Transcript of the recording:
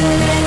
yeah.